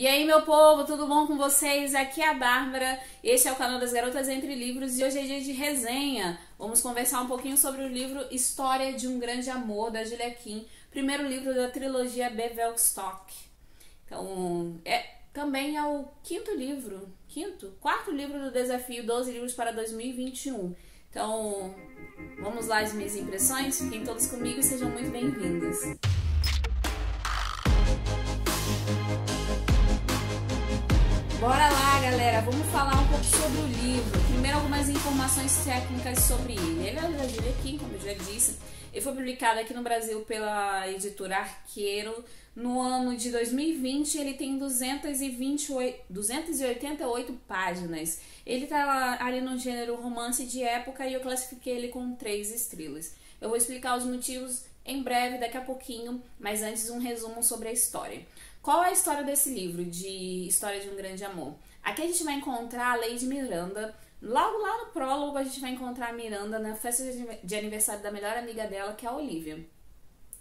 E aí, meu povo, tudo bom com vocês? Aqui é a Bárbara, este é o canal das Garotas Entre Livros e hoje é dia de resenha. Vamos conversar um pouquinho sobre o livro História de um Grande Amor, da Julia Kim, primeiro livro da trilogia Bevelstock. Então, é, também é o quinto livro, quinto? Quarto livro do desafio 12 livros para 2021. Então, vamos lá as minhas impressões? Fiquem todos comigo e sejam muito bem-vindos. Vamos falar um pouco sobre o livro. Primeiro, algumas informações técnicas sobre ele. Ele é da Julia Kim, como eu já disse. Ele foi publicado aqui no Brasil pela editora Arqueiro. No ano de 2020, ele tem 228, 288 páginas. Ele tá ali no gênero romance de época e eu classifiquei ele com três estrelas. Eu vou explicar os motivos em breve, daqui a pouquinho, mas antes um resumo sobre a história. Qual é a história desse livro, de História de um Grande Amor? Aqui a gente vai encontrar a Lady Miranda. Logo lá no prólogo a gente vai encontrar a Miranda na festa de aniversário da melhor amiga dela, que é a Olivia.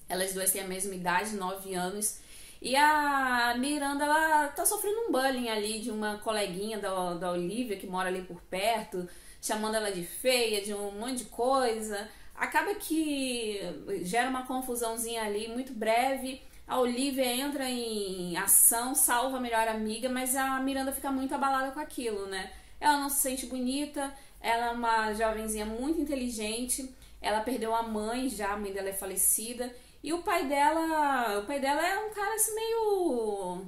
Elas duas têm a mesma idade, 9 anos. E a Miranda, ela tá sofrendo um bullying ali de uma coleguinha da, da Olivia, que mora ali por perto, chamando ela de feia, de um monte de coisa. Acaba que gera uma confusãozinha ali muito breve a Olivia entra em ação, salva a melhor amiga, mas a Miranda fica muito abalada com aquilo, né? Ela não se sente bonita, ela é uma jovenzinha muito inteligente, ela perdeu a mãe já, a mãe dela é falecida, e o pai dela, o pai dela é um cara assim meio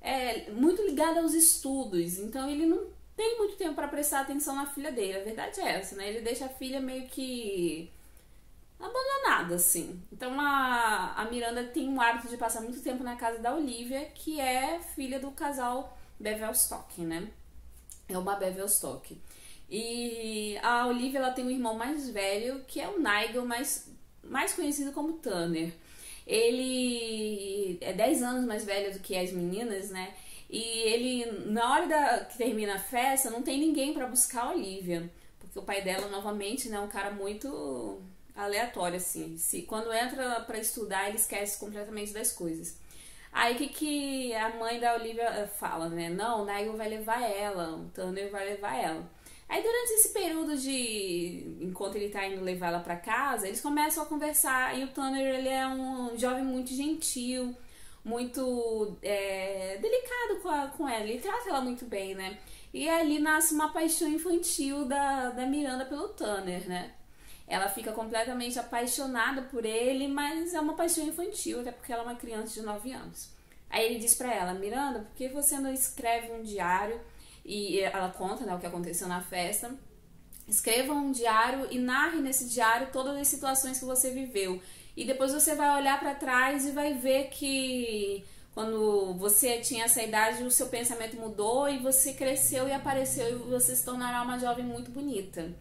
é muito ligado aos estudos, então ele não tem muito tempo para prestar atenção na filha dele. A verdade é essa, né? Ele deixa a filha meio que abandonada, assim. Então a, a Miranda tem um hábito de passar muito tempo na casa da Olivia, que é filha do casal Bevelstock, né? É uma Bevelstock. E a Olivia ela tem um irmão mais velho, que é o Nigel, mais, mais conhecido como Tanner. Ele é 10 anos mais velho do que as meninas, né? E ele, na hora da, que termina a festa, não tem ninguém para buscar a Olivia. Porque o pai dela, novamente, né, é um cara muito aleatório, assim. Se quando entra para estudar, ele esquece completamente das coisas. Aí o que, que a mãe da Olivia eh, fala, né? Não, o Nigel vai levar ela, o Tanner vai levar ela. Aí durante esse período de enquanto ele tá indo levar ela para casa, eles começam a conversar e o Tanner ele é um jovem muito gentil, muito é, delicado com, a, com ela, ele trata ela muito bem, né? E ali nasce uma paixão infantil da, da Miranda pelo Tanner, né? Ela fica completamente apaixonada por ele, mas é uma paixão infantil, até porque ela é uma criança de 9 anos. Aí ele diz para ela, Miranda, por que você não escreve um diário? E ela conta né, o que aconteceu na festa. Escreva um diário e narre nesse diário todas as situações que você viveu. E depois você vai olhar para trás e vai ver que quando você tinha essa idade, o seu pensamento mudou e você cresceu e apareceu e você se tornará uma jovem muito bonita.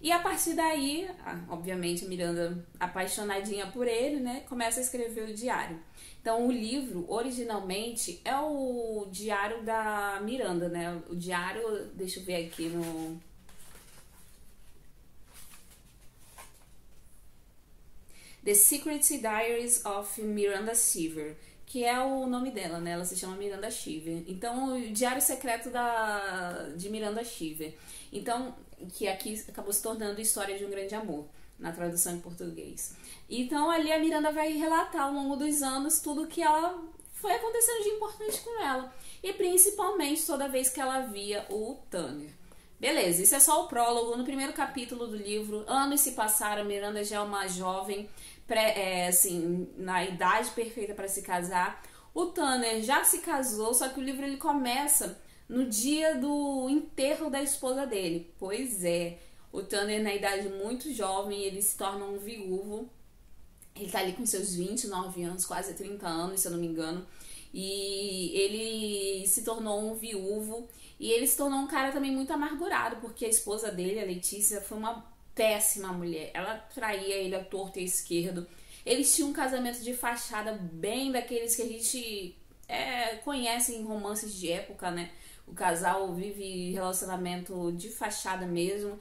E a partir daí, obviamente, Miranda, apaixonadinha por ele, né, começa a escrever o diário. Então, o livro, originalmente, é o diário da Miranda, né? O diário, deixa eu ver aqui no. The Secret Diaries of Miranda Shiver, que é o nome dela, né? Ela se chama Miranda Shiver. Então, o diário secreto da, de Miranda Shiver. Então, que aqui acabou se tornando História de um Grande Amor, na tradução em português. Então ali a Miranda vai relatar ao longo dos anos tudo que ela foi acontecendo de importante com ela. E principalmente toda vez que ela via o Tanner. Beleza, isso é só o prólogo. No primeiro capítulo do livro, anos se passaram, Miranda já é uma jovem, pré, é, assim, na idade perfeita para se casar. O Tanner já se casou, só que o livro ele começa no dia do enterro da esposa dele. Pois é, o Tanner, na idade muito jovem, ele se torna um viúvo. Ele tá ali com seus 29 anos, quase 30 anos, se eu não me engano. E ele se tornou um viúvo. E ele se tornou um cara também muito amargurado, porque a esposa dele, a Letícia, foi uma péssima mulher. Ela traía ele a torto e a esquerdo. Eles tinham um casamento de fachada bem daqueles que a gente é, conhece em romances de época, né? O casal vive relacionamento de fachada mesmo.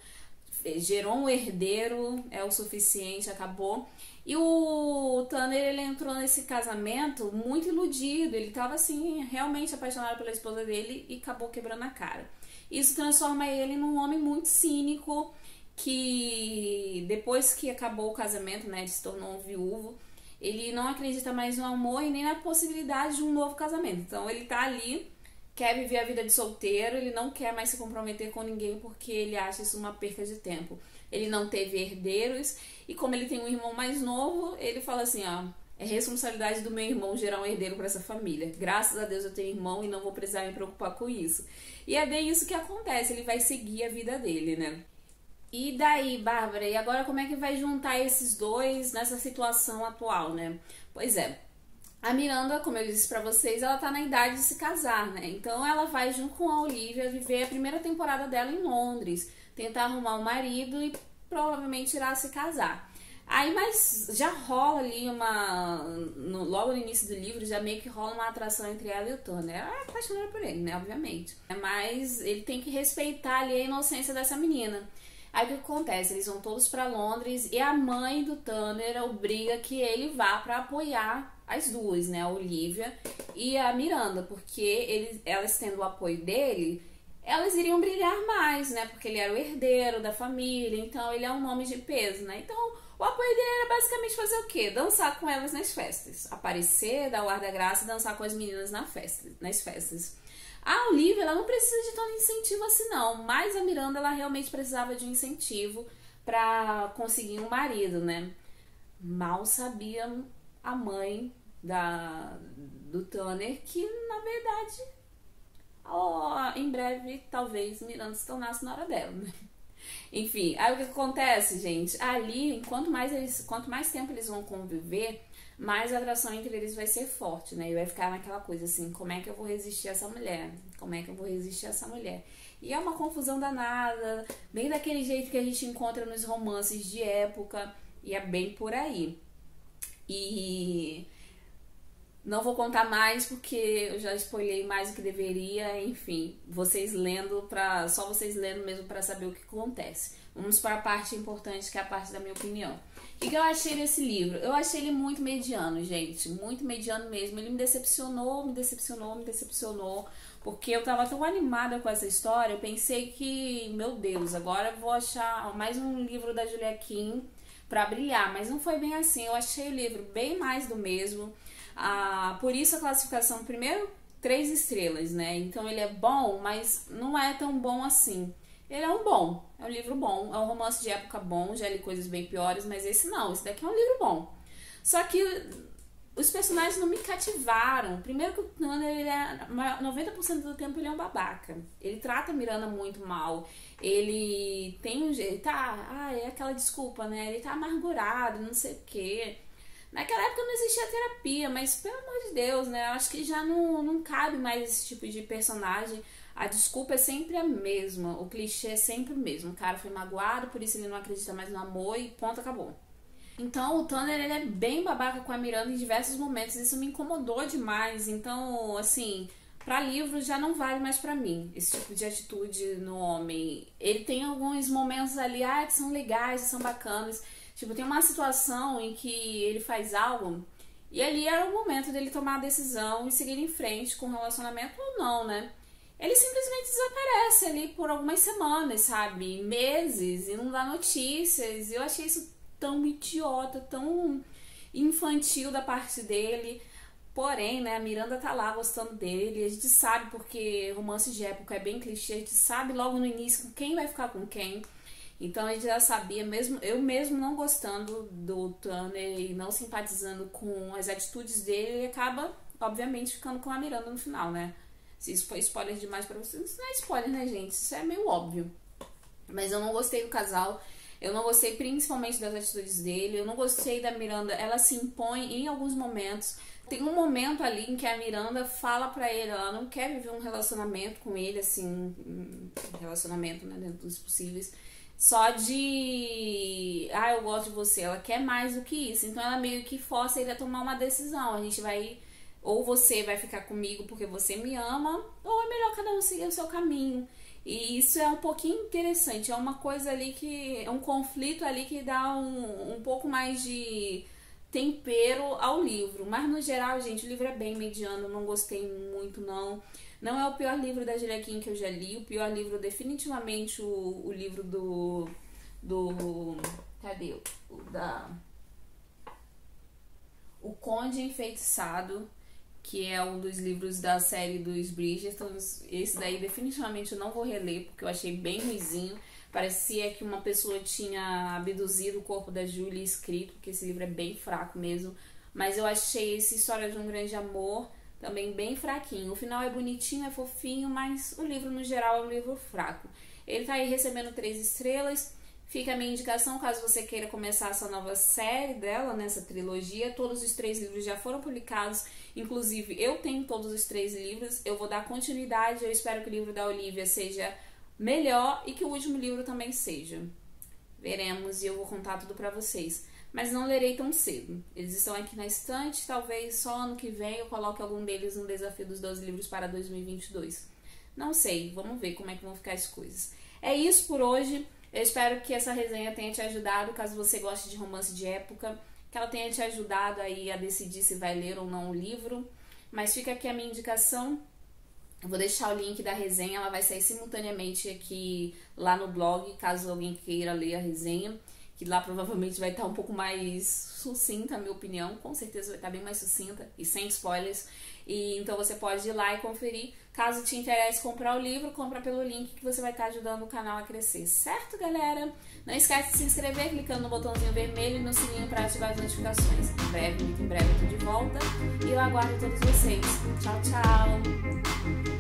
gerou um herdeiro, é o suficiente, acabou. E o Tanner, ele entrou nesse casamento muito iludido, ele estava assim, realmente apaixonado pela esposa dele e acabou quebrando a cara. Isso transforma ele num homem muito cínico, que depois que acabou o casamento, né, ele se tornou um viúvo, ele não acredita mais no amor e nem na possibilidade de um novo casamento. Então ele tá ali, quer viver a vida de solteiro, ele não quer mais se comprometer com ninguém porque ele acha isso uma perca de tempo. Ele não teve herdeiros e como ele tem um irmão mais novo, ele fala assim, ó, é responsabilidade do meu irmão gerar um herdeiro para essa família. Graças a Deus eu tenho irmão e não vou precisar me preocupar com isso. E é bem isso que acontece, ele vai seguir a vida dele, né? E daí, Bárbara, e agora como é que vai juntar esses dois nessa situação atual, né? Pois é, a Miranda, como eu disse para vocês, ela tá na idade de se casar, né? Então ela vai junto com a Olivia viver a primeira temporada dela em Londres, tentar arrumar um marido e provavelmente irá se casar. Aí, mas já rola ali uma. No, logo no início do livro, já meio que rola uma atração entre ela e o Turner. Ela é apaixonada por ele, né? Obviamente. Mas ele tem que respeitar ali a inocência dessa menina. Aí o que acontece? Eles vão todos para Londres e a mãe do Tanner obriga que ele vá para apoiar as duas, né? A Olivia e a Miranda, porque ele, elas tendo o apoio dele, elas iriam brilhar mais, né? Porque ele era o herdeiro da família, então ele é um nome de peso, né? Então o apoio dele era basicamente fazer o quê? Dançar com elas nas festas. Aparecer, dar o ar da graça e dançar com as meninas na festa, nas festas. A Olivia, ela não precisa de tanto incentivo assim, não. Mas a Miranda, ela realmente precisava de um incentivo para conseguir um marido, né? Mal sabia a mãe da, do Tanner que, na verdade, oh, em breve, talvez, Miranda se tornasse na hora dela, né? Enfim, aí o que acontece, gente? Ali, quanto mais, eles, quanto mais tempo eles vão conviver, mais a atração entre eles vai ser forte, né? E vai ficar naquela coisa assim, como é que eu vou resistir a essa mulher? Como é que eu vou resistir a essa mulher? E é uma confusão danada, bem daquele jeito que a gente encontra nos romances de época, e é bem por aí. E não vou contar mais porque eu já spoilei mais do que deveria, enfim, vocês lendo para só vocês lendo mesmo para saber o que acontece. Vamos para a parte importante que é a parte da minha opinião. O que eu achei desse livro? Eu achei ele muito mediano, gente. Muito mediano mesmo. Ele me decepcionou, me decepcionou, me decepcionou. Porque eu tava tão animada com essa história. Eu pensei que, meu Deus, agora eu vou achar mais um livro da Julia Kim para brilhar. Mas não foi bem assim. Eu achei o livro bem mais do mesmo. Ah, por isso a classificação, primeiro, três estrelas, né? Então ele é bom, mas não é tão bom assim. Ele é um bom, é um livro bom, é um romance de época bom, já li coisas bem piores, mas esse não, esse daqui é um livro bom. Só que os personagens não me cativaram. Primeiro que o Tanner, ele é, 90% do tempo ele é um babaca. Ele trata a Miranda muito mal. Ele tem um jeito, tá, ah, é aquela desculpa, né? Ele tá amargurado, não sei o quê. Naquela época não existia terapia, mas pelo amor de Deus, né? Eu acho que já não, não cabe mais esse tipo de personagem a desculpa é sempre a mesma, o clichê é sempre o mesmo. O cara foi magoado, por isso ele não acredita mais no amor e ponto, acabou. Então o Tanner ele é bem babaca com a Miranda em diversos momentos, isso me incomodou demais. Então, assim, para livro já não vale mais para mim esse tipo de atitude no homem. Ele tem alguns momentos ali ah, que são legais, que são bacanas. Tipo, tem uma situação em que ele faz algo e ali era o momento dele tomar a decisão e seguir em frente com o relacionamento ou não, né? ele simplesmente desaparece ali por algumas semanas, sabe? Meses, e não dá notícias. Eu achei isso tão idiota, tão infantil da parte dele. Porém, né, a Miranda tá lá gostando dele. A gente sabe porque romance de época é bem clichê, a gente sabe logo no início quem vai ficar com quem. Então a gente já sabia, mesmo eu mesmo não gostando do Tanner e não simpatizando com as atitudes dele, ele acaba, obviamente, ficando com a Miranda no final, né? Se isso foi spoiler demais para vocês, isso não é spoiler, né, gente? Isso é meio óbvio. Mas eu não gostei do casal. Eu não gostei principalmente das atitudes dele. Eu não gostei da Miranda. Ela se impõe em alguns momentos. Tem um momento ali em que a Miranda fala para ele, ela não quer viver um relacionamento com ele, assim, um relacionamento, né, dentro dos possíveis, só de, ah, eu gosto de você. Ela quer mais do que isso. Então ela meio que força ele a tomar uma decisão. A gente vai ou você vai ficar comigo porque você me ama, ou é melhor cada um seguir o seu caminho. E isso é um pouquinho interessante, é uma coisa ali que. é um conflito ali que dá um, um pouco mais de tempero ao livro. Mas no geral, gente, o livro é bem mediano, não gostei muito, não. Não é o pior livro da Julia que eu já li. O pior livro, definitivamente, o, o livro do. do. Cadê? O da. O Conde Enfeitiçado que é um dos livros da série dos Bridgerton. Esse daí definitivamente eu não vou reler, porque eu achei bem ruizinho. Parecia que uma pessoa tinha abduzido o corpo da Julie escrito, porque esse livro é bem fraco mesmo. Mas eu achei essa história de um grande amor também bem fraquinho. O final é bonitinho, é fofinho, mas o livro no geral é um livro fraco. Ele tá aí recebendo três estrelas. Fica a minha indicação caso você queira começar essa nova série dela, nessa trilogia. Todos os três livros já foram publicados, inclusive eu tenho todos os três livros. Eu vou dar continuidade. Eu espero que o livro da Olivia seja melhor e que o último livro também seja. Veremos e eu vou contar tudo para vocês. Mas não lerei tão cedo. Eles estão aqui na estante, talvez só ano que vem eu coloque algum deles no desafio dos 12 livros para 2022. Não sei, vamos ver como é que vão ficar as coisas. É isso por hoje. Eu espero que essa resenha tenha te ajudado, caso você goste de romance de época, que ela tenha te ajudado aí a decidir se vai ler ou não o livro. Mas fica aqui a minha indicação. Eu vou deixar o link da resenha, ela vai sair simultaneamente aqui lá no blog, caso alguém queira ler a resenha, que lá provavelmente vai estar um pouco mais sucinta, a minha opinião, com certeza vai estar bem mais sucinta e sem spoilers. E então você pode ir lá e conferir. Caso te interesse comprar o livro, compra pelo link que você vai estar ajudando o canal a crescer, certo, galera? Não esquece de se inscrever clicando no botãozinho vermelho e no sininho para ativar as notificações. Em breve, muito em breve, eu tô de volta e eu aguardo todos vocês. Tchau, tchau!